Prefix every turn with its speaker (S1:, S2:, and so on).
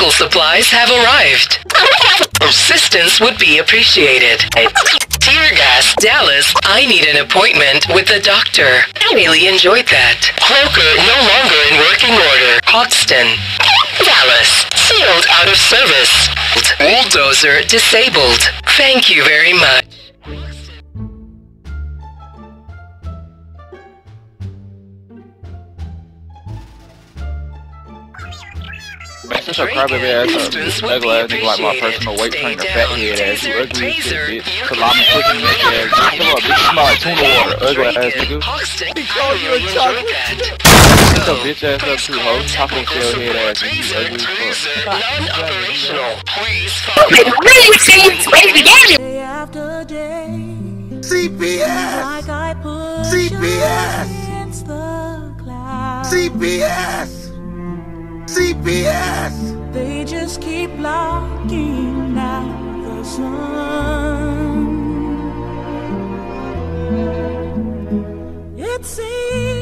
S1: Medical supplies have arrived. Assistance would be appreciated. Tear gas, Dallas. I need an appointment with the doctor. I really enjoyed that. Cloaker no longer in working order. Hoxton. Dallas. Sealed out of service. Bulldozer disabled. Thank you very much.
S2: Man, such a crybaby ass up. This ugly ass nigga like my personal weight trainer, fat head ass. You ugly as shit, bitch. Salami chicken neck ass. Bitch, come up, bitch. You smell like tuna water. Ugly ass nigga.
S1: Hoxton.
S3: call you a
S1: I
S3: chocolate.
S1: enjoyed that.
S2: Get your bitch ass up too, ho. Taco shell head ass. You ugly as fuck.
S1: non-operational. Please follow.
S4: Day after day,
S3: CPS!
S4: like I push
S3: CPS!
S4: against the clouds.
S3: CPS! CPS.
S4: They just keep blocking out the sun. It sings.